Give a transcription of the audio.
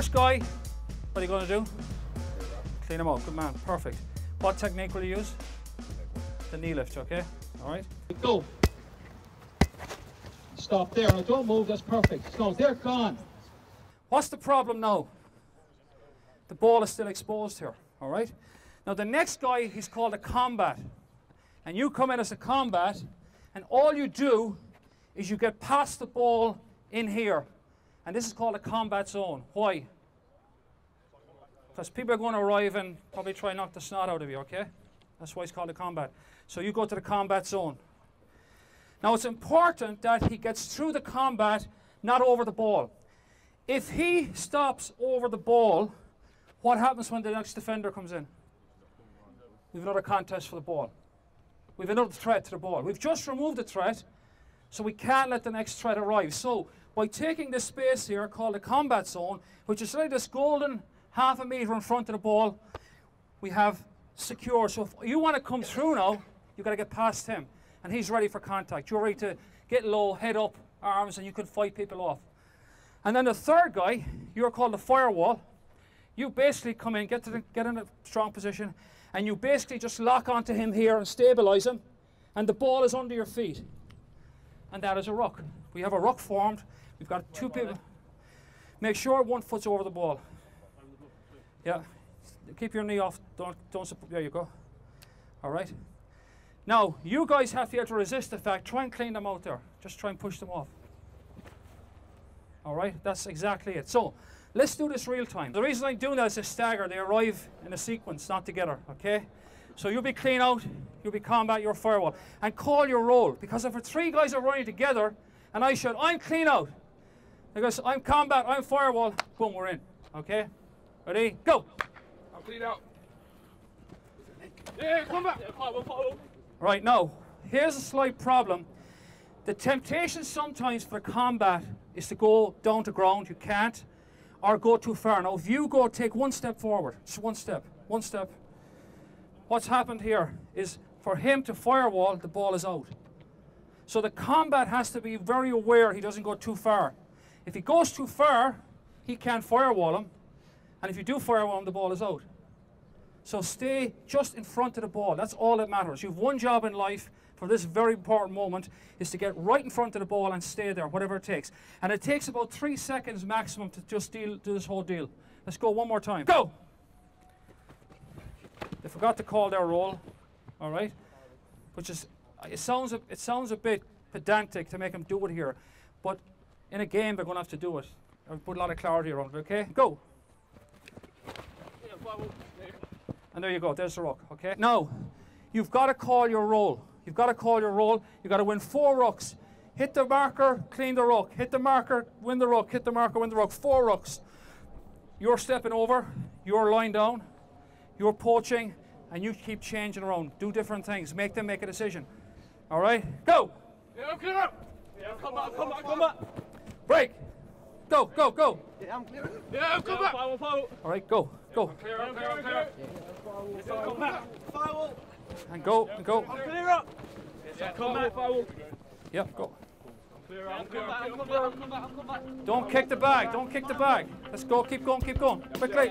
first guy, what are you going to do? Clean him out. Good man. Perfect. What technique will you use? The knee lift, okay? All right. Go. Stop there. Now don't move. That's perfect. No, they're gone. What's the problem now? The ball is still exposed here, all right? Now the next guy, he's called a combat. And you come in as a combat, and all you do is you get past the ball in here. And this is called a combat zone. Why? Because people are going to arrive and probably try and knock the snot out of you, okay? That's why it's called a combat. So you go to the combat zone. Now it's important that he gets through the combat, not over the ball. If he stops over the ball, what happens when the next defender comes in? We've another contest for the ball. We've another threat to the ball. We've just removed the threat, so we can't let the next threat arrive. So by taking this space here called the combat zone, which is like this golden half a meter in front of the ball, we have secure. So if you want to come through now, you've got to get past him. And he's ready for contact. You're ready to get low, head up, arms, and you can fight people off. And then the third guy, you're called the firewall. You basically come in, get, to the, get in a strong position, and you basically just lock onto him here and stabilize him, and the ball is under your feet. And that is a ruck. We have a ruck formed. We've got two people. Make sure one foot's over the ball. Yeah. Keep your knee off. Don't, don't, supp- there you go. All right. Now, you guys have to be able to resist the fact. Try and clean them out there. Just try and push them off. All right, that's exactly it. So, let's do this real time. The reason I'm doing that is a stagger. They arrive in a sequence, not together, okay? So you'll be clean out, you'll be combat, your firewall. And call your role. Because if three guys are running together, and I shout, I'm clean out. Because I'm combat, I'm firewall, boom, we're in. Okay? Ready? Go! I'm clean out. Yeah, come back. Right now, here's a slight problem. The temptation sometimes for combat is to go down to ground, you can't, or go too far. Now, if you go take one step forward, just one step, one step, what's happened here is for him to firewall, the ball is out. So the combat has to be very aware he doesn't go too far. If he goes too far, he can't firewall him, and if you do fire one, the ball is out. So stay just in front of the ball. That's all that matters. You've one job in life for this very important moment is to get right in front of the ball and stay there, whatever it takes. And it takes about three seconds maximum to just deal, do this whole deal. Let's go one more time. Go! They forgot to call their role, all right? Which is, it sounds, a, it sounds a bit pedantic to make them do it here, but in a game they're going to have to do it. I'll put a lot of clarity around it, okay? Go! And there you go, there's the ruck, okay? Now, you've got to call your role. You've got to call your role. You've got to win four rucks. Hit the marker, clean the ruck. Hit the marker, win the ruck. Hit the marker, win the ruck. Four rucks. You're stepping over, you're lying down, you're poaching, and you keep changing around. Do different things. Make them make a decision. All right? Go! Yeah, I'm clear out. Yeah, come back, come back, come back. Break! Go, go, go! Yeah, I'm clear. Yeah, come back. All right, go, go. Clear out, clear out, clear out. Yeah, come back. Foul. And go, and go. Clear up. Yeah, come back. Foul. Yep, go. Clear out, clear out, come back, come back, come back. Don't kick the bag, don't kick the bag. Let's go, keep going, keep going. Quickly.